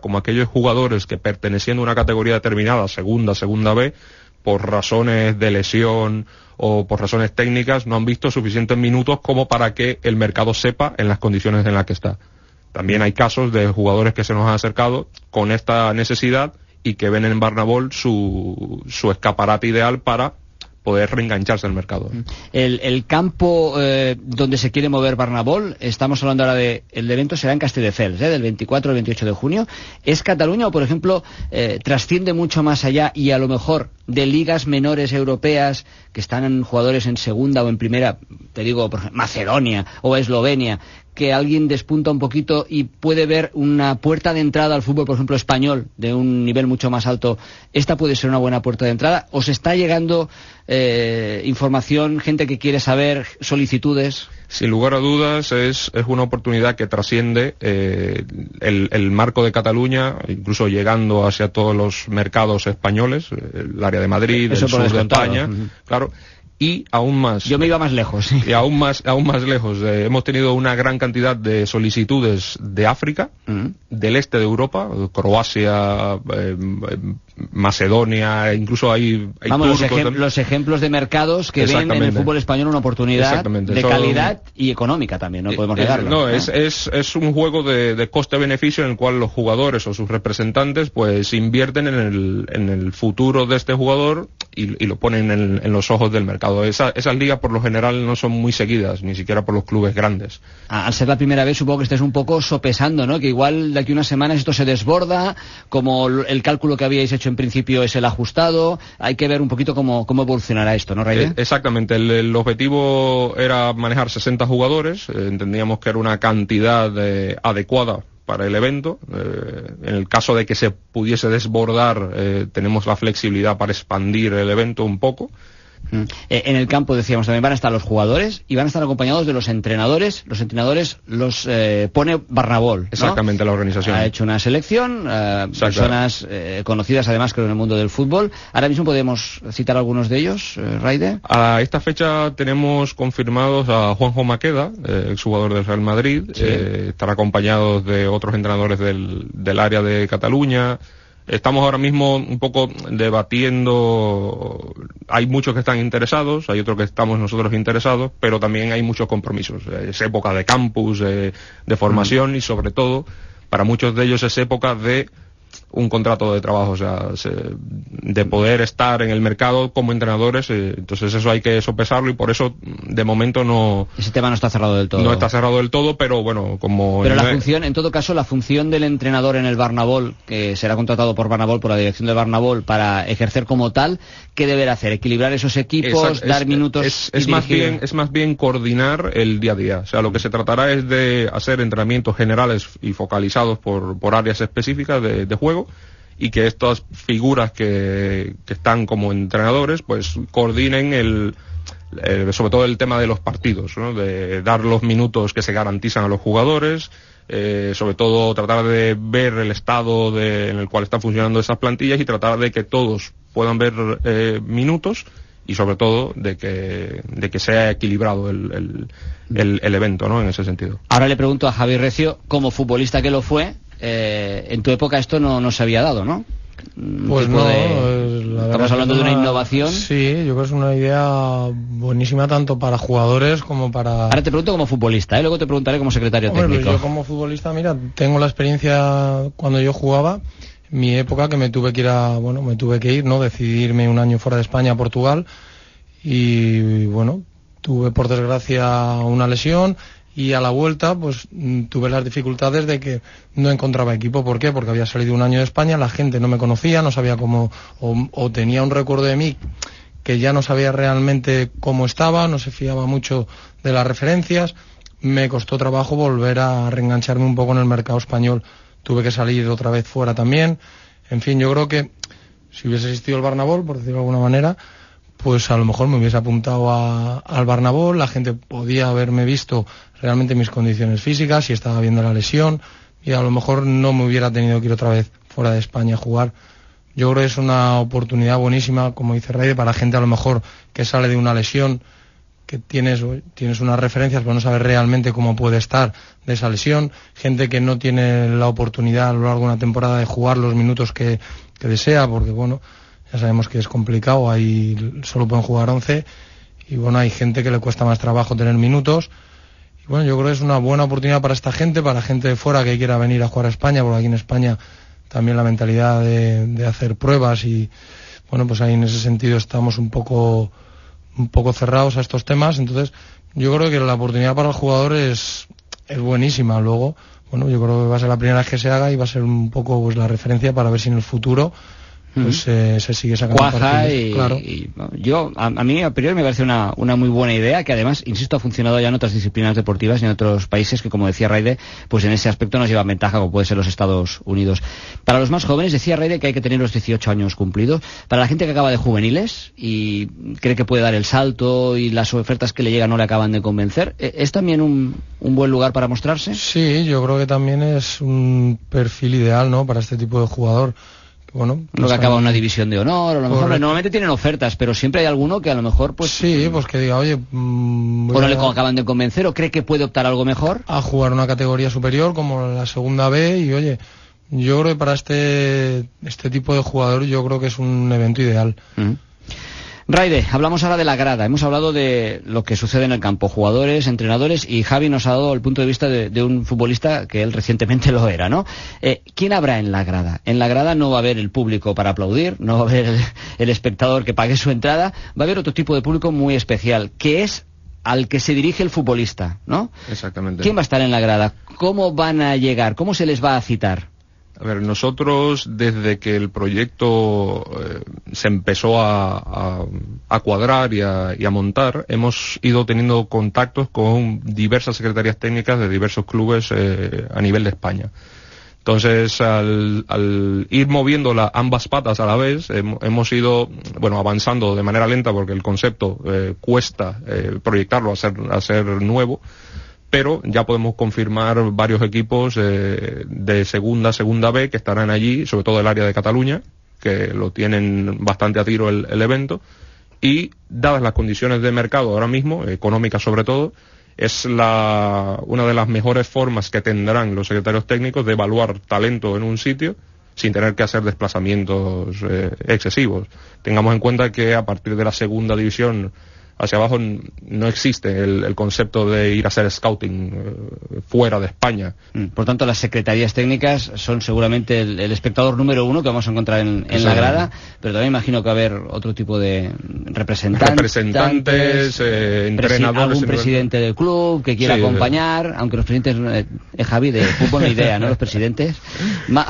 como aquellos jugadores que perteneciendo a una categoría determinada, segunda, segunda B, por razones de lesión o por razones técnicas, no han visto suficientes minutos como para que el mercado sepa en las condiciones en las que está. También hay casos de jugadores que se nos han acercado con esta necesidad y que ven en Barnabol su, su escaparate ideal para poder reengancharse al mercado. El, campo eh, donde se quiere mover Barnabol, estamos hablando ahora de, el evento será en Castelldefels, ¿eh? del 24 al 28 de junio. ¿Es Cataluña o, por ejemplo, eh, trasciende mucho más allá y a lo mejor de ligas menores europeas que están en jugadores en segunda o en primera, te digo, por ejemplo, Macedonia o Eslovenia, que alguien despunta un poquito y puede ver una puerta de entrada al fútbol, por ejemplo, español, de un nivel mucho más alto, esta puede ser una buena puerta de entrada. ¿Os está llegando eh, información, gente que quiere saber, solicitudes? Sin lugar a dudas, es, una oportunidad que trasciende eh, el, marco de Cataluña, incluso llegando hacia todos los mercados españoles, área de Madrid, el sur de España. Claro y aún más. Yo me iba más lejos. Y aún más, aún más lejos. Eh, hemos tenido una gran cantidad de solicitudes de África, mm. del este de Europa, Croacia, eh, Macedonia, incluso hay, hay Vamos, los, ejemplos de mercados que ven en el fútbol español una oportunidad de calidad y económica también, no podemos negarlo. No, Es, es, es, un juego de, de coste-beneficio en el cual los jugadores o sus representantes pues invierten en el, en el futuro de este jugador y, y lo ponen en, en, los ojos del mercado. Esa, esas ligas por lo general no son muy seguidas, ni siquiera por los clubes grandes. al ser la primera vez supongo que estés un poco sopesando, ¿no? Que igual de aquí unas semanas esto se desborda, como el cálculo que habíais hecho en principio es el ajustado. Hay que ver un poquito cómo, cómo evolucionará esto, ¿no, Raide? Eh, exactamente. El, objetivo era manejar 60 jugadores. Eh, entendíamos que era una cantidad eh, adecuada para el evento. en el caso de que se pudiese desbordar, tenemos la flexibilidad para expandir el evento un poco. Mm. Eh, en el campo decíamos también van a estar los jugadores y van a estar acompañados de los entrenadores. Los entrenadores los eh, pone Barnabol. Exactamente la organización. Ha hecho una selección, eh, personas conocidas además creo en el mundo del fútbol. Ahora mismo podemos citar algunos de ellos, Raide. A esta fecha tenemos confirmados a Juanjo Maqueda, exjugador del Real Madrid. estará acompañado de otros entrenadores del, del área de Cataluña. Estamos ahora mismo un poco debatiendo, hay muchos que están interesados, hay otros que estamos nosotros interesados, pero también hay muchos compromisos. Es época de campus, de, formación y sobre todo, para muchos de ellos es época de un contrato de trabajo, o sea, de poder estar en el mercado como entrenadores, eh, entonces eso hay que sopesarlo y por eso de momento no... Ese tema no está cerrado del todo. No está cerrado del todo, pero bueno, como... Pero la función, en todo caso, la función del entrenador en el Barnabol, que será contratado por Barnabol, por la dirección de Barnabol, para ejercer como tal, ¿qué deberá hacer? ¿Equilibrar esos equipos, dar minutos? Es, más bien, es más bien coordinar el día a día, o sea, lo que se tratará es de hacer entrenamientos generales y focalizados por, por áreas específicas de, de juego, y que estas figuras que, están como entrenadores pues coordinen el, sobre todo el tema de los partidos, de dar los minutos que se garantizan a los jugadores, eh, sobre todo tratar de ver el estado en el cual están funcionando esas plantillas y tratar de que todos puedan ver eh, minutos y sobre todo de que, de que sea equilibrado el, el, el, evento, ¿no? En ese sentido. Ahora le pregunto a Javier Recio, como futbolista que lo fue, eh, en tu época esto no, no se había dado, ¿no? Pues no, estamos hablando de una innovación. Sí, yo creo que es una idea buenísima tanto para jugadores como para. Ahora te pregunto como futbolista, ¿eh? luego te preguntaré como secretario pues técnico. yo como futbolista, mira, tengo la experiencia cuando yo jugaba, mi época que me tuve que ir a, bueno, me tuve que ir, ¿no? Decidirme un año fuera de España a Portugal y bueno, tuve por desgracia una lesión y a la vuelta pues mm, tuve las dificultades de que no encontraba equipo. ¿Por qué? Porque había salido un año de España, la gente no me conocía, no sabía cómo, o, tenía un recuerdo de mí que ya no sabía realmente cómo estaba, no se fiaba mucho de las referencias. Me costó trabajo volver a reengancharme un poco en el mercado español. Tuve que salir otra vez fuera también. En fin, yo creo que si hubiese existido el Barnabol, por decirlo de alguna manera, pues a lo mejor me hubiese apuntado al Barnabol, la gente podía haberme visto realmente mis condiciones físicas, si estaba viendo la lesión, y a lo mejor no me hubiera tenido que ir otra vez fuera de España a jugar. Yo creo que es una oportunidad buenísima, como dice Rey, para gente a lo mejor que sale de una lesión, que tienes, tienes unas referencias, pero no sabes realmente cómo puede estar de esa lesión, gente que no tiene la oportunidad a lo largo de una temporada de jugar los minutos que, que desea, porque bueno, ya sabemos que es complicado, ahí solo pueden jugar 11 y bueno, hay gente que le cuesta más trabajo tener minutos. Y bueno, yo creo que es una buena oportunidad para esta gente, para gente de fuera que quiera venir a jugar a España, porque aquí en España también la mentalidad de, de hacer pruebas y bueno, pues ahí en ese sentido estamos un poco un poco cerrados a estos temas, entonces yo creo que la oportunidad para el jugador es, es buenísima. Luego, bueno, yo creo que va a ser la primera vez que se haga y va a ser un poco pues la referencia para ver si en el futuro pues eh, se sigue sacando Cuaja y, claro. y, yo a, a, mí a priori me parece una, una muy buena idea que además insisto ha funcionado ya en otras disciplinas deportivas y en otros países que como decía Raide pues en ese aspecto nos lleva ventaja como puede ser los Estados Unidos para los más jóvenes decía Raide que hay que tener los 18 años cumplidos para la gente que acaba de juveniles y cree que puede dar el salto y las ofertas que le llegan no le acaban de convencer ¿e-, ¿es también un, un buen lugar para mostrarse? Sí, yo creo que también es un perfil ideal ¿no? para este tipo de jugador bueno, no pues que acaba una división de honor, a lo mejor normalmente tienen ofertas, pero siempre hay alguno que a lo mejor pues Sí, pues que diga, oye, mm, voy o no a- le acaban de convencer o cree que puede optar a algo mejor. a jugar una categoría superior como la segunda B y oye, yo creo que para este este tipo de jugador yo creo que es un evento ideal. Raide, hablamos ahora de la grada. Hemos hablado de lo que sucede en el campo, jugadores, entrenadores, y Javi nos ha dado el punto de vista de, de un futbolista que él recientemente lo era, ¿no? Eh, ¿Quién habrá en la grada? En la grada no va a haber el público para aplaudir, no va a haber el, el espectador que pague su entrada, va a haber otro tipo de público muy especial, que es al que se dirige el futbolista, ¿no? Exactamente. ¿Quién va a estar en la grada? ¿Cómo van a llegar? ¿Cómo se les va a citar? A ver, nosotros desde que el proyecto eh, se empezó a, cuadrar y a, montar, hemos ido teniendo contactos con diversas secretarías técnicas de diversos clubes eh, a nivel de España. Entonces, al, ir moviendo la- ambas patas a la vez, hem- hemos ido, bueno, avanzando de manera lenta porque el concepto eh, cuesta proyectarlo a ser, ser nuevo, pero ya podemos confirmar varios equipos eh, de segunda, segunda B que estarán allí, sobre todo el área de Cataluña, que lo tienen bastante a tiro el, evento, y dadas las condiciones de mercado ahora mismo, económicas sobre todo, es la, una de las mejores formas que tendrán los secretarios técnicos de evaluar talento en un sitio sin tener que hacer desplazamientos eh, excesivos. Tengamos en cuenta que a partir de la segunda división hacia abajo no existe el, el concepto de ir a hacer scouting eh, fuera de España. Mm, Por tanto, las secretarías técnicas son seguramente el, el espectador número uno que vamos a encontrar en, en la grada, pero también imagino que va a haber otro tipo de representantes, Representantes, eh, entrenadores, algún en- presidente del club que quiera Sí, acompañar, aunque los presidentes, eh, eh, Javi, de fútbol ni idea, ¿no? Los presidentes. Ma-